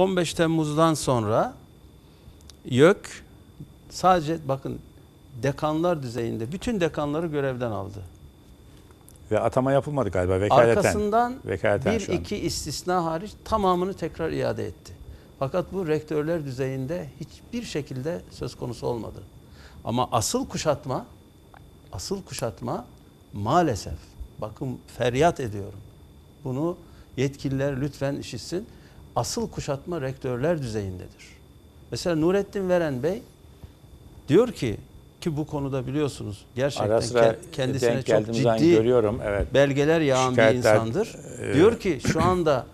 15 Temmuz'dan sonra YÖK sadece bakın dekanlar düzeyinde bütün dekanları görevden aldı. Ve atama yapılmadı galiba vekaleten. Arkasından Vekaleten bir iki istisna hariç tamamını tekrar iade etti. Fakat bu rektörler düzeyinde hiçbir şekilde söz konusu olmadı. Ama asıl kuşatma, asıl kuşatma maalesef, bakın feryat ediyorum. Bunu yetkililer lütfen işitsin. Asıl kuşatma rektörler düzeyindedir. Mesela Nurettin Veren Bey diyor ki ki bu konuda biliyorsunuz gerçekten Ara sıra kendisine çok ciddi görüyorum. Evet. belgeler yağan bir Şikayetler, insandır. e, Diyor ki şu anda